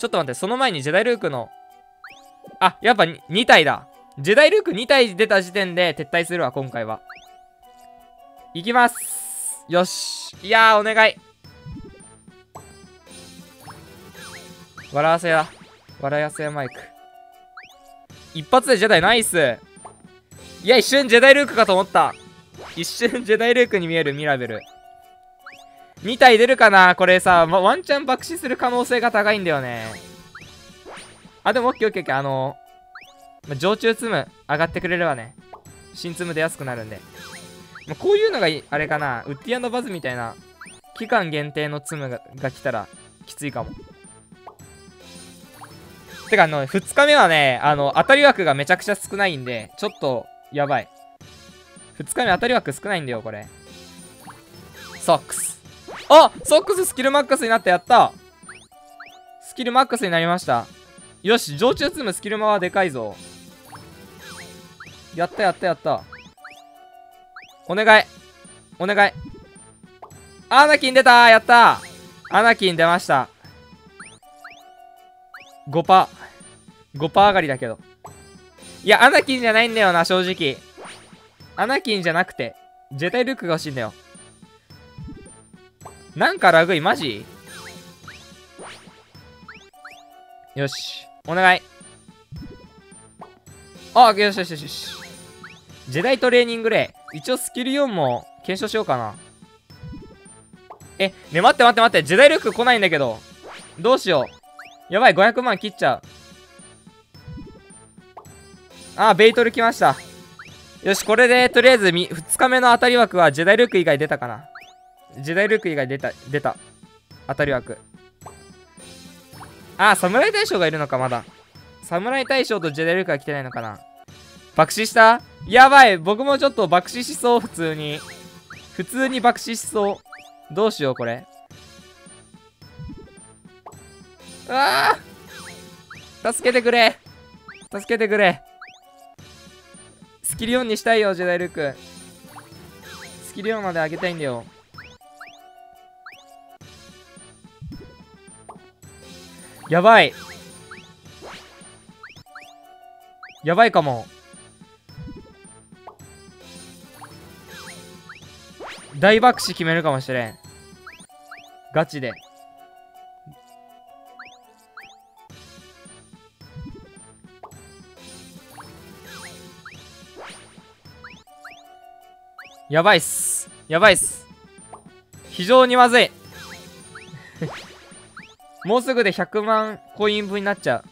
ちょっと待って、その前にジェダイルークの、あ、やっぱ 2, 体だ。ジェダイルーク2体出た時点で撤退するわ、今回は。いきます。よし。いやー、お願い。笑わせや。笑わせやマイク。一発でジェダイナイス。いや、一瞬ジェダイルークかと思った。一瞬ジェダイルークに見えるミラベル。2体出るかな？これさ、ま、ワンチャン爆死する可能性が高いんだよね。あ、でもオッケーオッケーオッケー。あのま、常駐積む上がってくれればね、新積む出やすくなるんで。ま、こういうのがあれかな、ウッディアンバズみたいな、期間限定の積むがが来たら、きついかも。てか、あの、2日目はね、あの、当たり枠がめちゃくちゃ少ないんで、ちょっと、やばい。2日目当たり枠少ないんだよ、これ。ソックス。あソックススキルマックスになったやった。スキルマックスになりました。よし常駐積むスキルマはでかいぞ。やったやったやった。お願い。お願い。アナキン出た。やった。アナキン出ました。5%パー。5パー上がりだけど。いやアナキンじゃないんだよな正直。アナキンじゃなくてジェタイルックが欲しいんだよ。なんかラグいマジ？よし。お願い。あよしよしよしよし。ジェダイトレーニングレイ一応スキル4も検証しようかな。えね待って待って待って。ジェダイルック来ないんだけど。どうしよう。やばい500万切っちゃう。あベイトル来ました。よしこれでとりあえず2日目の当たり枠はジェダイルック以外出たかな。ジェダイルーク以外出た、出た。当たり枠。あ、侍大将がいるのか、まだ。侍大将とジェダイルークが来てないのかな。爆死した？やばい僕もちょっと爆死しそう、普通に。普通に爆死しそう。どうしよう、これ。ああ助けてくれ助けてくれスキル4にしたいよ、ジェダイルーク。スキル4まで上げたいんだよ。やばい。やばいかも。大爆死決めるかもしれん。ガチで。やばいっす。やばいっす。非常にまずい。もうすぐで100万コイン分になっちゃう。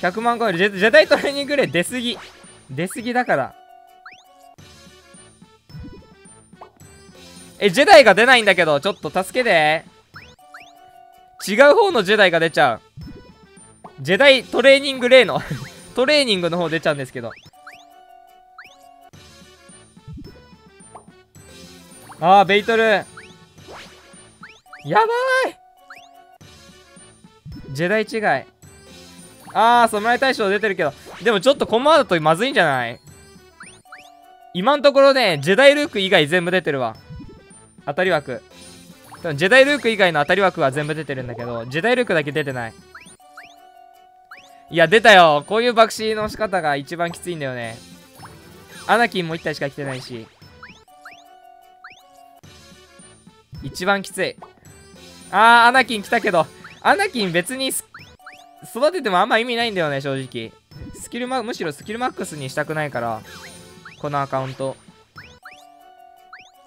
100万コイン、ジェジェダイトレーニングレイ出すぎ。出すぎだから。え、ジェダイが出ないんだけど、ちょっと助けて。違う方のジェダイが出ちゃう。ジェダイトレーニングレイの トレーニングの方出ちゃうんですけど。あー、ベイトル。やばいジェダイ違い。あー、侍大将出てるけど。でもちょっとコマだとまずいんじゃない？今のところね、ジェダイルーク以外全部出てるわ。当たり枠。ジェダイルーク以外の当たり枠は全部出てるんだけど、ジェダイルークだけ出てない。いや、出たよ。こういう爆死の仕方が一番きついんだよね。アナキンも1体しか来てないし。一番きつい。あー、アナキン来たけど、アナキン別に育ててもあんま意味ないんだよね、正直。スキルマ、むしろスキルマックスにしたくないから、このアカウント。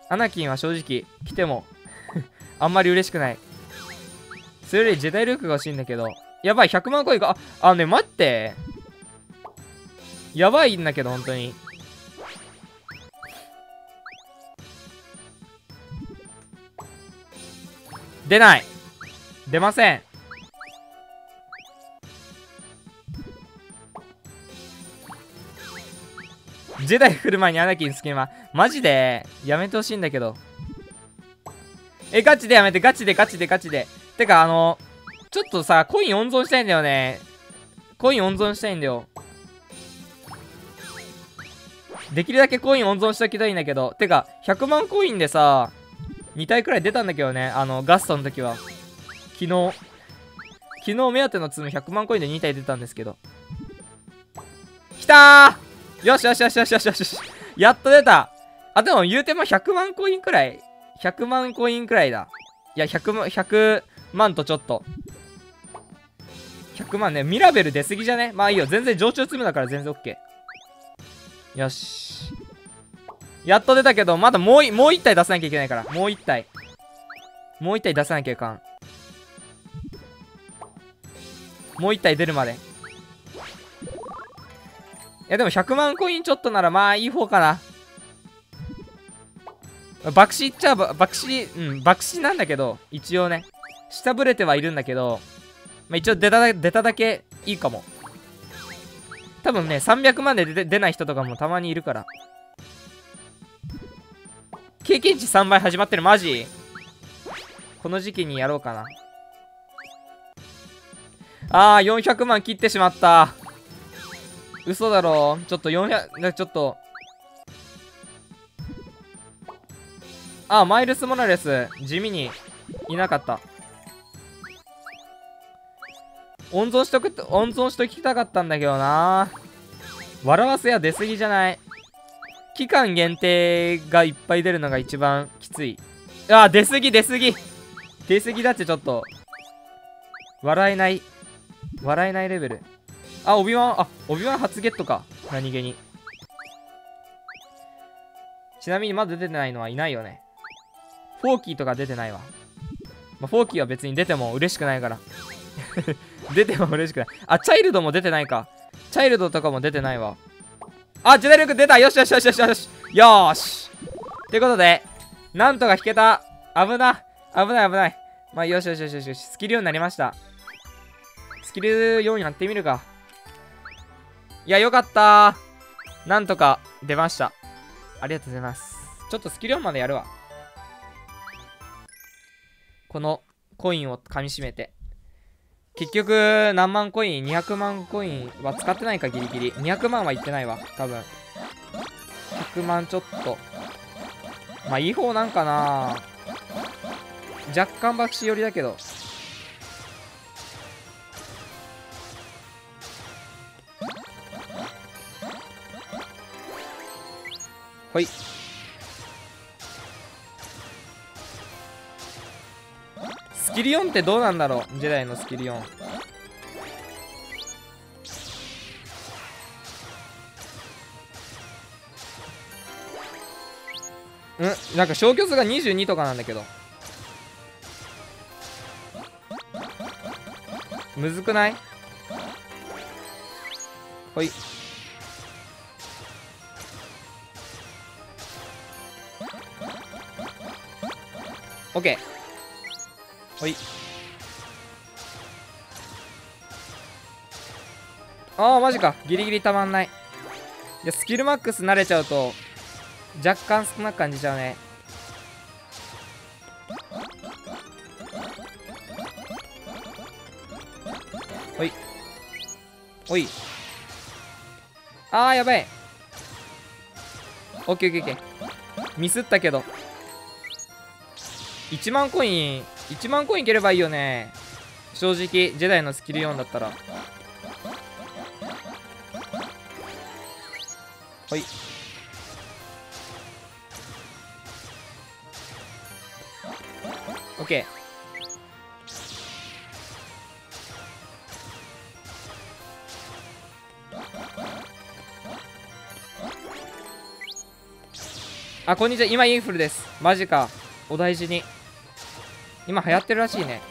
アナキンは正直、来ても あんまり嬉しくない。それよりジェダイルークが欲しいんだけど。やばい、100万コインが、あ、あのね、待って。やばいんだけど、本当に。出ない出ません。ジェダイ来る前にアナキン好きなマジでやめてほしいんだけど。えガチでやめてガチでガチでガチで。てかあのちょっとさコイン温存したいんだよね。コイン温存したいんだよ。できるだけコイン温存しときたいんだけど。てか100万コインでさ2体くらい出たんだけどね。あのガストの時は。昨日昨日目当てのツム100万コインで2体出たんですけど。きたー！よしよしよしよしよしよし。やっと出た。あでも言うても100万コインくらい。100万コインくらいだ。いや100万100万とちょっと。100万ねミラベル出すぎじゃね？まあいいよ。全然常駐積むだから全然 OK よし。やっと出たけどまだもうもう1体出さなきゃいけないから。もう1体。もう1体出さなきゃいかん。もう1体出るまで。いやでも100万コインちょっとならまあいい方かな。爆死いっちゃう爆死うん爆死なんだけど一応ね。下ぶれてはいるんだけどまあ、一応出た出ただけいいかも。多分ね300万で出出ない人とかもたまにいるから。経験値3倍始まってる。マジ？この時期にやろうかな。あー400万切ってしまった。嘘だろ。ちょっと400ちょっと。あーマイルス・モラレス。地味に。いなかった。温存しとく温存しときたかったんだけどな。笑わせや出すぎじゃない。期間限定がいっぱい出るのが一番きつい。あ出すぎ出すぎ。出すぎだってちょっと。笑えない。笑えないレベルあオビワンあオビワン初ゲットか何気にちなみにまだ出てないのはいないよねフォーキーとか出てないわ、まあ、フォーキーは別に出ても嬉しくないから 出ても嬉しくない。あ、チャイルドも出てないか。チャイルドとかも出てないわ。あ、ジェネリック出たよしよしよしよしよしよしってことで、なんとか引けた。危な。危ない危ない。まあ、よしよしよしよし。スキル4になりました。キル4やってみるか。いや、よかったなんとか出ました。ありがとうございます。ちょっとスキル4までやるわ。このコインを噛みしめて。結局、何万コイン ?200 万コインは使ってないか、ギリギリ。200万はいってないわ、多分。100万ちょっと。まあ、いい方なんかな若干爆死寄りだけど。ほい。ス。キル4ってどうなんだろう？ジェダイのスキル4うん？なんか消去数が22とかなんだけど。むずくない？ほい。オッケーほい。ああマジか。ギリギリたまんない。いやスキルマックス慣れちゃうと若干少なく感じちゃうね。ほい。ほい。あーやばいオッケーオッケーオッケー。ミスったけど1万コイン1万コインいければいいよね正直ジェダイのスキル4だったらはいオッケーあ、こんにちは。今インフルです。マジか。お大事に。今流行ってるらしいね。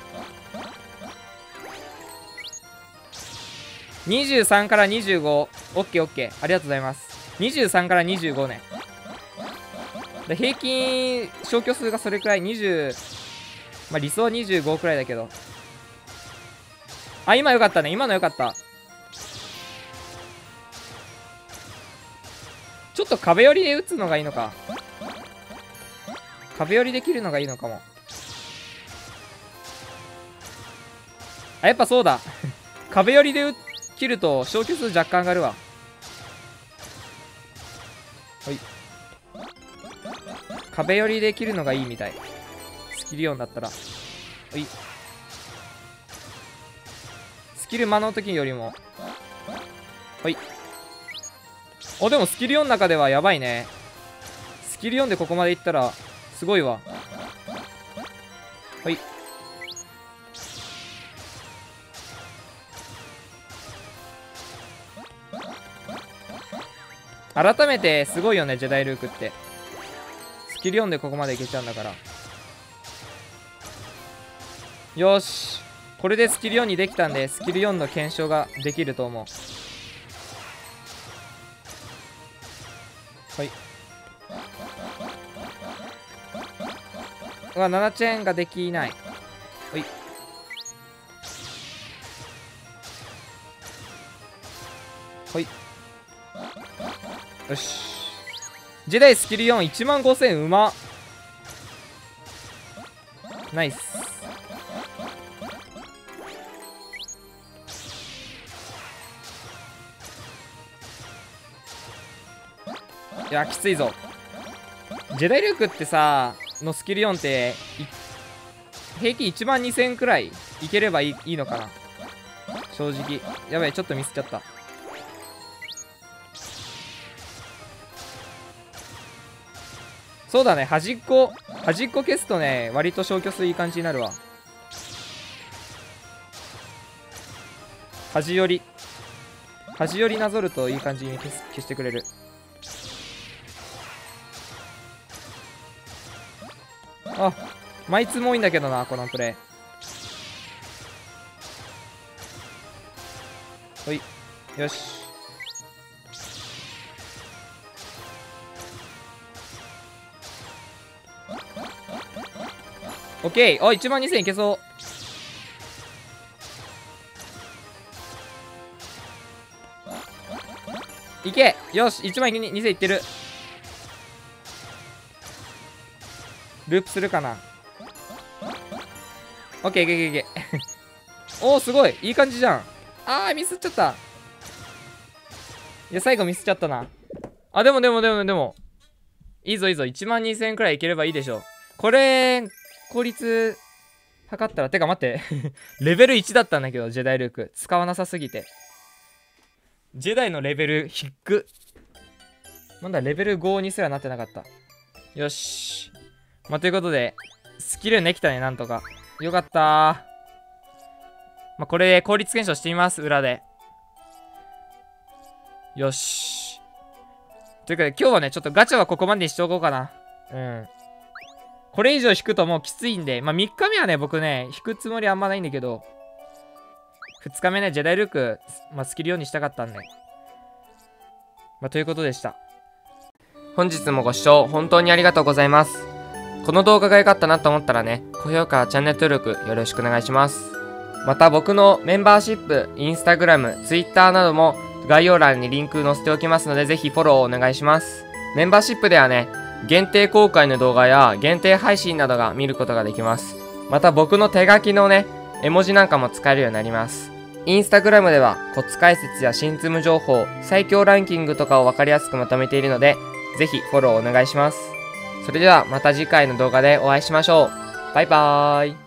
23から 25OKOK ありがとうございます。23から25ね。で平均消去数がそれくらい。20まあ理想は25くらいだけど。あ今よかったね。今のよかった。ちょっと壁寄りで打つのがいいのか。壁寄りできるのがいいのかも。あ、やっぱそうだ。壁寄りで切ると消去数若干上がるわ。ほい。壁寄りで切るのがいいみたい。スキル4だったら。ほい。キル間の時よりもはいあでもスキル4の中ではやばいねスキル4でここまでいったらすごいわはい改めてすごいよねジェダイルークって。スキル4でここまでいけちゃうんだから。よし。これでスキル4にできたんでスキル4の検証ができると思う。はい。うわ7チェーンができない。はい。はい。よし。ジェダイスキル41万5000うまナイス。いやきついぞ。ジェダイルークってさのスキル4って平均1万2000くらいいければいいいいのかな。正直。やばいちょっとミスっちゃった。そうだね端っこ端っこ消すとね割と消去数いい感じになるわ。端寄り。端寄りなぞるといい感じに消す消してくれる。あマイツも多いんだけどなこのプレイ。ほい。よし。オッケーあ1万2000いけそういけよし1万2000いってるループするかなオッケーいけいけいけおおすごいいい感じじゃんあーミスっちゃったいや最後ミスっちゃったなあでもでもでもでもいいぞいいぞ1万2000くらいいければいいでしょうこれ効率測ったらてか待って レベル1だったんだけどジェダイルーク使わなさすぎてジェダイのレベル低まだレベル5にすらなってなかったよしまあ、ということで、スキルできたね、なんとか。よかったまあ、これで効率検証してみます、裏で。よし。ということで、今日はね、ちょっとガチャはここまでにしておこうかな。うん。これ以上引くともうきついんで、まあ、3日目はね、僕ね、引くつもりあんまないんだけど、2日目ね、ジェダイルーク、まあ、スキルようにしたかったんで。まあ、ということでした。本日もご視聴本当にありがとうございます。この動画が良かったなと思ったらね、高評価、チャンネル登録よろしくお願いします。また僕のメンバーシップ、インスタグラム、ツイッターなども概要欄にリンク載せておきますので、ぜひフォローお願いします。メンバーシップではね、限定公開の動画や限定配信などが見ることができます。また僕の手書きのね、絵文字なんかも使えるようになります。インスタグラムではコツ解説や新積む情報、最強ランキングとかをわかりやすくまとめているので、ぜひフォローお願いします。それではまた次回の動画でお会いしましょう。バイバーイ。